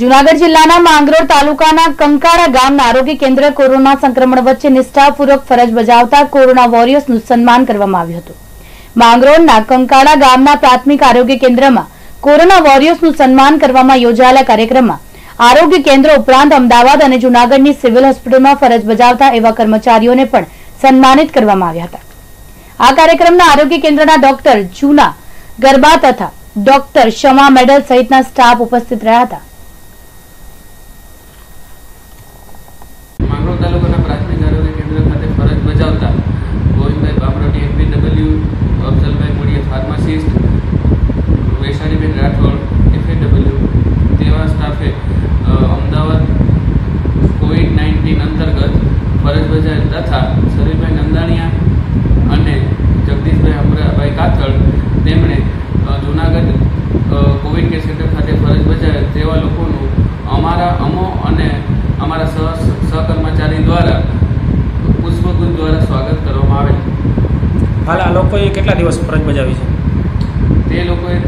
જુનાગઢ જિલ્લાના માંગરોળ તાલુકાના કંકારા ગામના આરોગ્ય કેન્દ્ર કોરોના સંક્રમણ વચ્ચે નિષ્ઠાપૂર્વક ફરજ બજાવતા કોરોના વોરિયર્સનું સન્માન કરવામાં આવ્યું હતું. માંગરોળના કંકાળા ગામના પ્રાથમિક આરોગ્ય કેન્દ્રમાં કોરોના વોરિયર્સનું સન્માન કરવામાં યોજાયેલા કાર્યક્રમમાં આરોગ્ય કેન્દ્ર ઉપરાંત અમદાવાદ અને જુનાગઢની સિવિલ હોસ્પિટલમાં ફરજ બજાવતા એવા કર્મચારીઓને પણ સન્માનિત કરવામાં આવ્યા હતા. આ કાર્યક્રમના આરોગ્ય કેન્દ્રના ડોક્ટર જૂના ગરબા તથા ડોક્ટર શમા મેડલ સહિતના સ્ટાફ ઉપસ્થિત રહ્યા હતા માંગરોળ તાલુકાના પ્રાથમિક આરોગ્ય કેન્દ્ર ખાતે ફરજ બજાવતા Govindbhai Bamroti FBW Afzalbhai Modiya pharmacist Vaishaliben Rathod FAW તેવા સ્ટાફે અમદાવાદ કોવિડ નાઇન્ટીન અંતર્ગત ફરજ બજાવેલ તથા શરીરભાઈ નંદાણીયા અને જગદીશભાઈ અમરાભાઈ કાથળ તેમણે જૂનાગઢ કોવિડ કેર સેન્ટર ખાતે ફરજ બજાવેલ તેવા લોકોનું અમારા અમો અને અમારા સહ, સહકર્મચારી દ્વારા પુષ્પગુચ્છ દ્વારા સ્વાગત કરવામાં આવે હાલ આ લોકોએ કેટલા દિવસ ફરજ બજાવી છે? તે લોકોએ